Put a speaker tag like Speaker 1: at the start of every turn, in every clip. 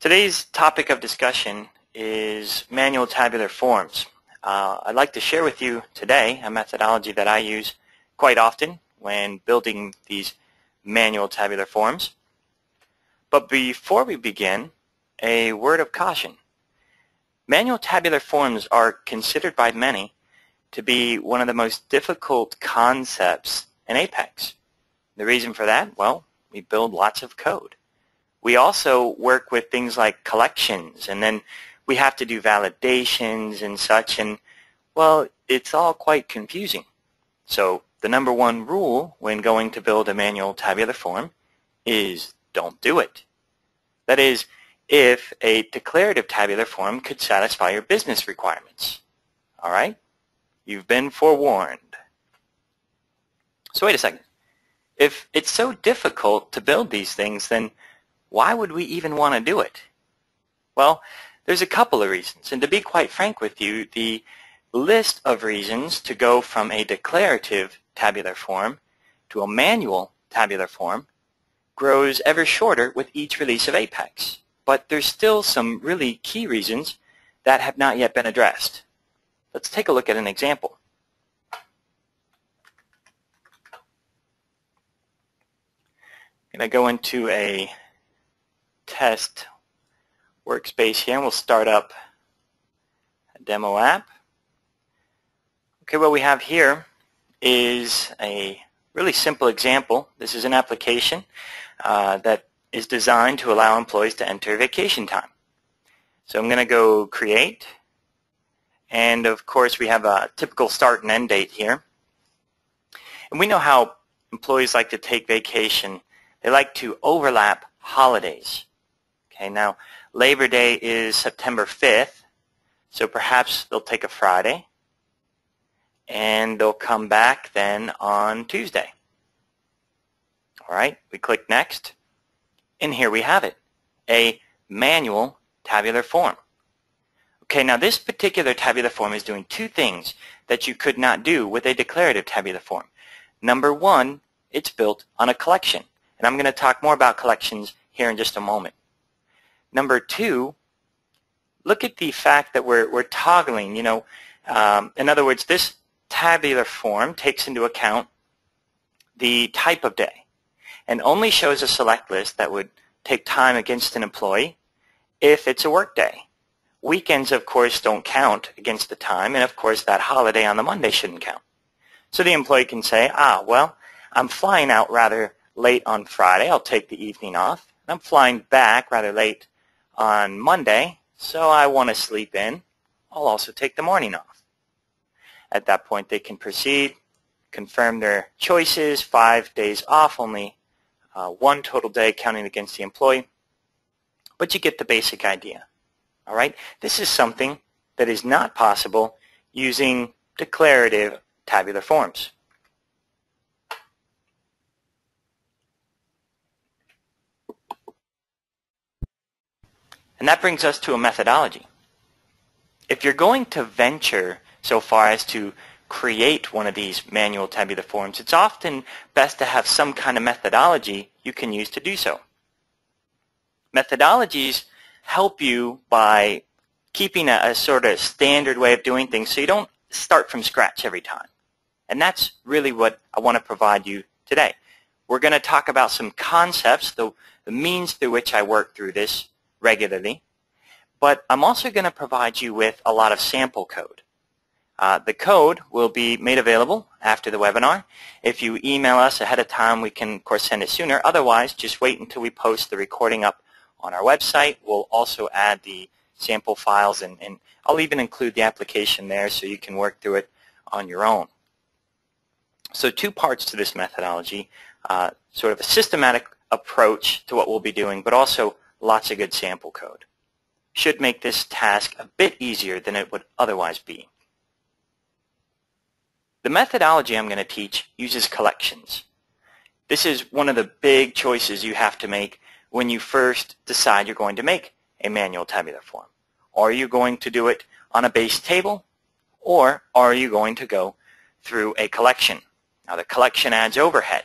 Speaker 1: Today's topic of discussion is manual tabular forms. Uh, I'd like to share with you today a methodology that I use quite often when building these manual tabular forms. But before we begin, a word of caution. Manual tabular forms are considered by many to be one of the most difficult concepts in Apex. The reason for that, well, we build lots of code. We also work with things like collections, and then we have to do validations and such, and, well, it's all quite confusing. So the number one rule when going to build a manual tabular form is don't do it. That is, if a declarative tabular form could satisfy your business requirements. All right? You've been forewarned. So wait a second. If it's so difficult to build these things, then why would we even want to do it? Well, there's a couple of reasons. And to be quite frank with you, the list of reasons to go from a declarative tabular form to a manual tabular form grows ever shorter with each release of Apex. But there's still some really key reasons that have not yet been addressed. Let's take a look at an example. I'm going to go into a test workspace here and we'll start up a demo app. Okay, what we have here is a really simple example. This is an application uh, that is designed to allow employees to enter vacation time. So I'm going to go create and of course we have a typical start and end date here. And we know how employees like to take vacation. They like to overlap holidays. Okay, now Labor Day is September 5th, so perhaps they'll take a Friday and they'll come back then on Tuesday. All right, we click Next, and here we have it, a manual tabular form. Okay, now this particular tabular form is doing two things that you could not do with a declarative tabular form. Number one, it's built on a collection. And I'm going to talk more about collections here in just a moment. Number two, look at the fact that we're, we're toggling, you know, um, in other words, this tabular form takes into account the type of day and only shows a select list that would take time against an employee if it's a work day. Weekends, of course, don't count against the time, and of course that holiday on the Monday shouldn't count. So the employee can say, ah, well, I'm flying out rather late on Friday. I'll take the evening off. I'm flying back rather late on Monday, so I want to sleep in. I'll also take the morning off. At that point, they can proceed, confirm their choices, five days off, only uh, one total day counting against the employee. But you get the basic idea. All right? This is something that is not possible using declarative tabular forms. And that brings us to a methodology. If you're going to venture so far as to create one of these manual tabular forms, it's often best to have some kind of methodology you can use to do so. Methodologies help you by keeping a, a sort of standard way of doing things so you don't start from scratch every time. And that's really what I want to provide you today. We're going to talk about some concepts, the, the means through which I work through this regularly, but I'm also going to provide you with a lot of sample code. Uh, the code will be made available after the webinar. If you email us ahead of time, we can, of course, send it sooner. Otherwise, just wait until we post the recording up on our website. We'll also add the sample files, and, and I'll even include the application there so you can work through it on your own. So two parts to this methodology, uh, sort of a systematic approach to what we'll be doing, but also lots of good sample code. Should make this task a bit easier than it would otherwise be. The methodology I'm going to teach uses collections. This is one of the big choices you have to make when you first decide you're going to make a manual tabular form. Are you going to do it on a base table or are you going to go through a collection? Now the collection adds overhead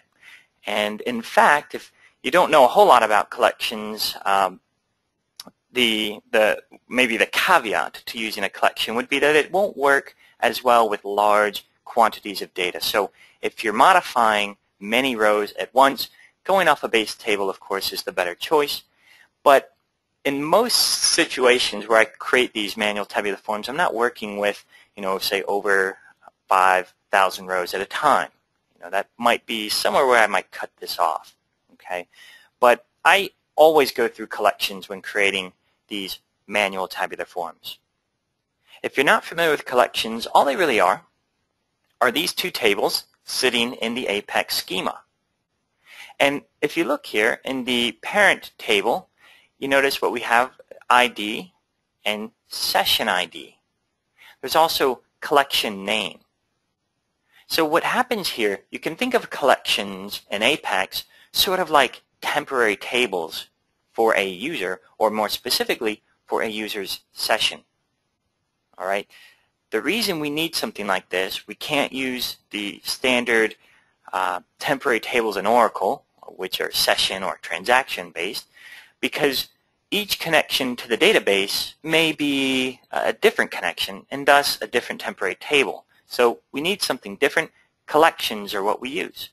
Speaker 1: and in fact if you don't know a whole lot about collections um, the, the, maybe the caveat to using a collection would be that it won't work as well with large quantities of data. So if you're modifying many rows at once, going off a base table, of course, is the better choice. But in most situations where I create these manual tabular forms, I'm not working with, you know, say over 5,000 rows at a time. You know, that might be somewhere where I might cut this off. Okay, but I always go through collections when creating these manual tabular forms. If you're not familiar with collections, all they really are are these two tables sitting in the Apex schema. And if you look here in the parent table, you notice what we have ID and session ID. There's also collection name. So what happens here, you can think of collections in Apex sort of like temporary tables for a user, or more specifically, for a user's session. All right. The reason we need something like this, we can't use the standard uh, temporary tables in Oracle, which are session or transaction based, because each connection to the database may be a different connection and thus a different temporary table. So we need something different. Collections are what we use.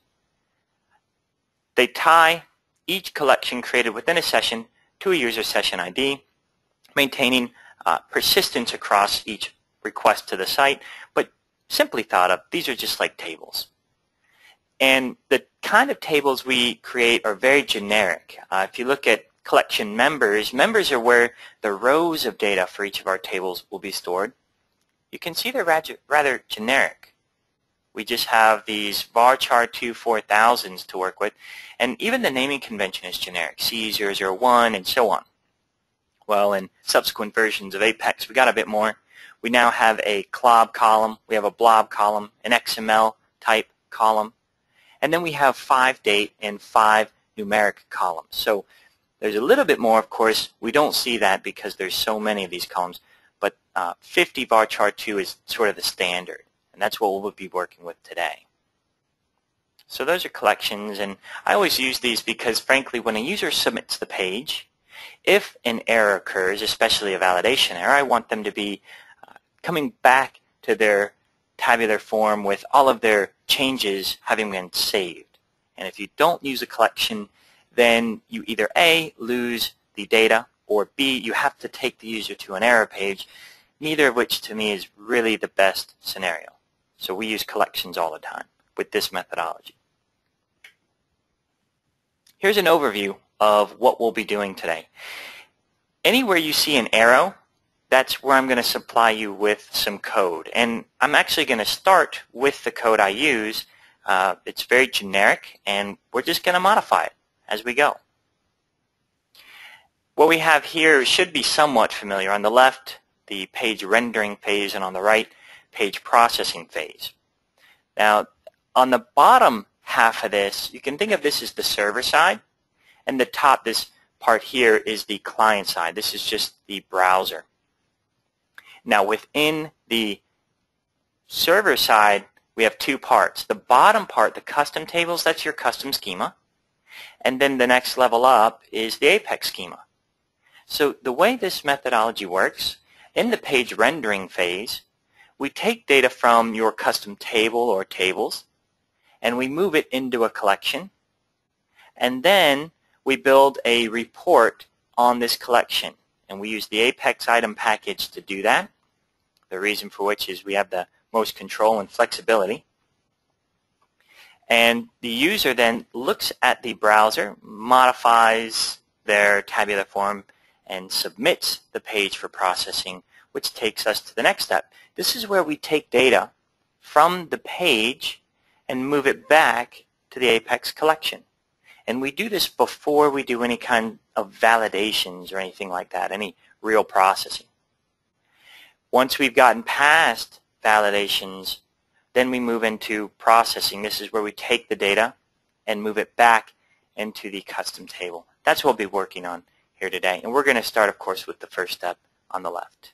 Speaker 1: They tie each collection created within a session to a user session ID, maintaining uh, persistence across each request to the site, but simply thought of, these are just like tables. And the kind of tables we create are very generic. Uh, if you look at collection members, members are where the rows of data for each of our tables will be stored. You can see they're rather generic. We just have these varchar2 4000s to work with, and even the naming convention is generic, C001 and so on. Well, in subsequent versions of Apex, we got a bit more. We now have a CLOB column, we have a blob column, an XML type column, and then we have five date and five numeric columns. So there's a little bit more, of course. We don't see that because there's so many of these columns, but uh, 50 varchar 2 is sort of the standard, and that's what we'll be working with today. So those are collections, and I always use these because, frankly, when a user submits the page, if an error occurs, especially a validation error, I want them to be uh, coming back to their tabular form with all of their changes having been saved. And if you don't use a collection, then you either A, lose the data, or B, you have to take the user to an error page, neither of which to me is really the best scenario. So we use collections all the time with this methodology. Here's an overview of what we'll be doing today. Anywhere you see an arrow, that's where I'm going to supply you with some code. And I'm actually going to start with the code I use. Uh, it's very generic, and we're just going to modify it as we go. What we have here should be somewhat familiar. On the left, the page rendering phase, and on the right, page processing phase. Now, on the bottom half of this, you can think of this as the server side, and the top, this part here, is the client side. This is just the browser. Now within the server side, we have two parts. The bottom part, the custom tables, that's your custom schema. And then the next level up is the Apex schema. So the way this methodology works, in the page rendering phase, we take data from your custom table or tables, and we move it into a collection. And then we build a report on this collection. And we use the Apex item package to do that. The reason for which is we have the most control and flexibility. And the user then looks at the browser, modifies their tabular form, and submits the page for processing, which takes us to the next step. This is where we take data from the page and move it back to the Apex collection. And we do this before we do any kind of validations or anything like that, any real processing. Once we've gotten past validations, then we move into processing. This is where we take the data and move it back into the custom table. That's what we'll be working on here today. And we're going to start, of course, with the first step on the left.